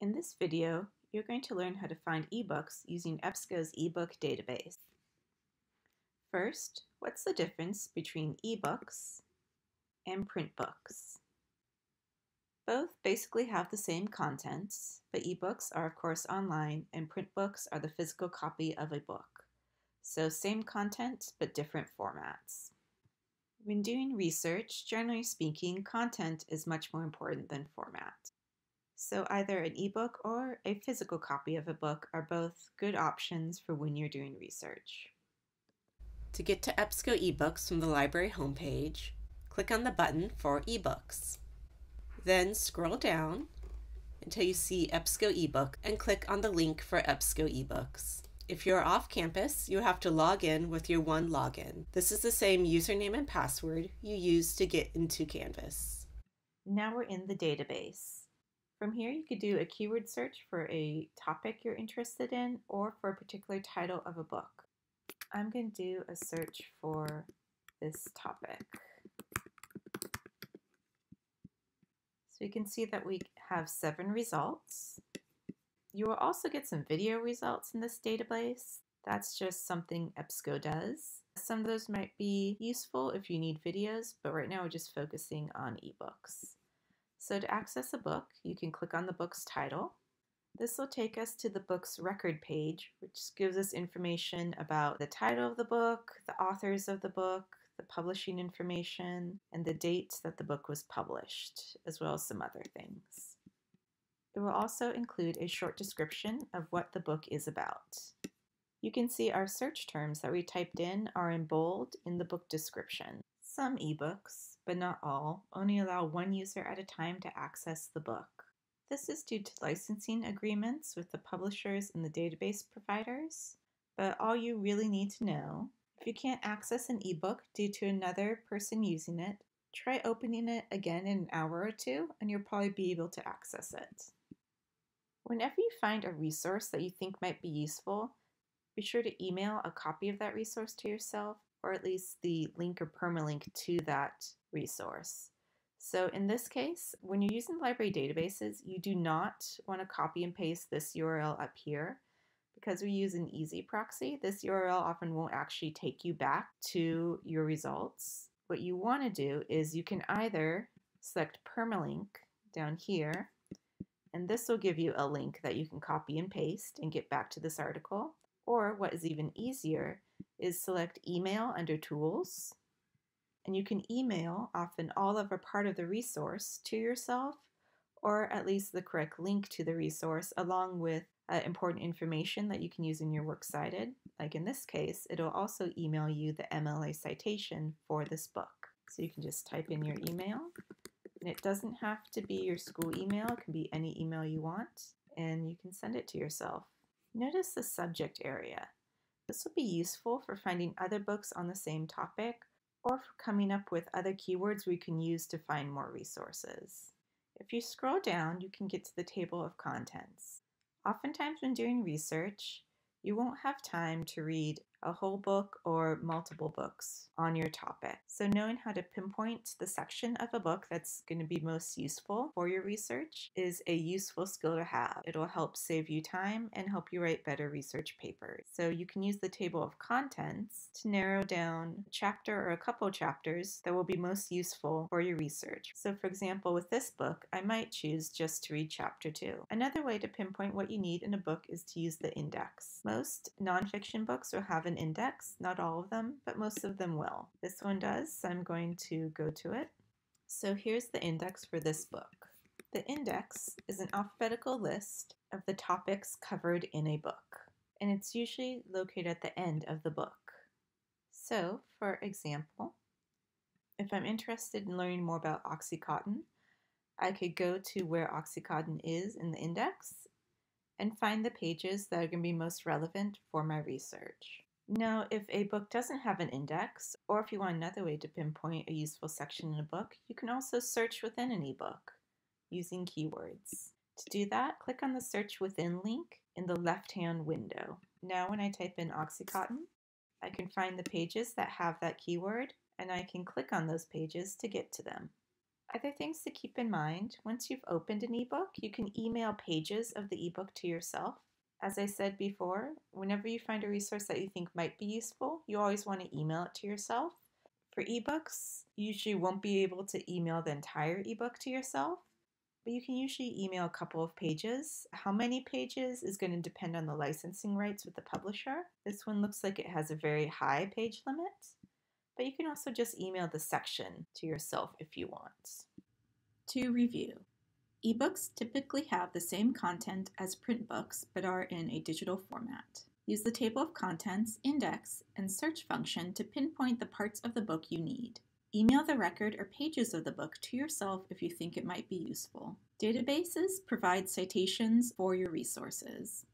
In this video, you're going to learn how to find ebooks using EBSCO's ebook database. First, what's the difference between ebooks and print books? Both basically have the same contents, but ebooks are of course online and print books are the physical copy of a book. So same content, but different formats. When doing research, generally speaking, content is much more important than format. So either an ebook or a physical copy of a book are both good options for when you're doing research. To get to EBSCO eBooks from the library homepage, click on the button for eBooks. Then scroll down until you see EBSCO eBook and click on the link for EBSCO eBooks. If you're off campus, you have to log in with your one login. This is the same username and password you use to get into Canvas. Now we're in the database. From here, you could do a keyword search for a topic you're interested in or for a particular title of a book. I'm going to do a search for this topic. So you can see that we have seven results. You will also get some video results in this database. That's just something EBSCO does. Some of those might be useful if you need videos, but right now we're just focusing on ebooks. So to access a book, you can click on the book's title. This will take us to the book's record page, which gives us information about the title of the book, the authors of the book, the publishing information, and the date that the book was published, as well as some other things. It will also include a short description of what the book is about. You can see our search terms that we typed in are in bold in the book description. Some ebooks, but not all, only allow one user at a time to access the book. This is due to licensing agreements with the publishers and the database providers, but all you really need to know, if you can't access an ebook due to another person using it, try opening it again in an hour or two and you'll probably be able to access it. Whenever you find a resource that you think might be useful, be sure to email a copy of that resource to yourself or at least the link or permalink to that resource. So in this case, when you're using library databases, you do not want to copy and paste this URL up here. Because we use an EZproxy, this URL often won't actually take you back to your results. What you want to do is you can either select permalink down here, and this will give you a link that you can copy and paste and get back to this article. Or what is even easier is select email under tools. And you can email often all of a part of the resource to yourself or at least the correct link to the resource along with uh, important information that you can use in your works cited. Like in this case, it'll also email you the MLA citation for this book. So you can just type in your email. And it doesn't have to be your school email, it can be any email you want, and you can send it to yourself. Notice the subject area. This will be useful for finding other books on the same topic or for coming up with other keywords we can use to find more resources. If you scroll down, you can get to the table of contents. Oftentimes when doing research, you won't have time to read a whole book or multiple books on your topic. So knowing how to pinpoint the section of a book that's going to be most useful for your research is a useful skill to have. It'll help save you time and help you write better research papers. So you can use the table of contents to narrow down a chapter or a couple chapters that will be most useful for your research. So for example, with this book, I might choose just to read chapter 2. Another way to pinpoint what you need in a book is to use the index. Most nonfiction books will have an an index, not all of them, but most of them will. This one does, so I'm going to go to it. So here's the index for this book. The index is an alphabetical list of the topics covered in a book, and it's usually located at the end of the book. So, for example, if I'm interested in learning more about Oxycontin, I could go to where Oxycontin is in the index and find the pages that are going to be most relevant for my research. Now, if a book doesn't have an index, or if you want another way to pinpoint a useful section in a book, you can also search within an ebook using keywords. To do that, click on the Search Within link in the left-hand window. Now when I type in Oxycontin, I can find the pages that have that keyword, and I can click on those pages to get to them. Other things to keep in mind once you've opened an ebook, you can email pages of the ebook to yourself. As I said before, whenever you find a resource that you think might be useful, you always want to email it to yourself. For ebooks, you usually won't be able to email the entire ebook to yourself, but you can usually email a couple of pages. How many pages is going to depend on the licensing rights with the publisher. This one looks like it has a very high page limit, but you can also just email the section to yourself if you want. To review, ebooks typically have the same content as print books but are in a digital format. Use the table of contents, index, and search function to pinpoint the parts of the book you need. Email the record or pages of the book to yourself if you think it might be useful. Databases provide citations for your resources.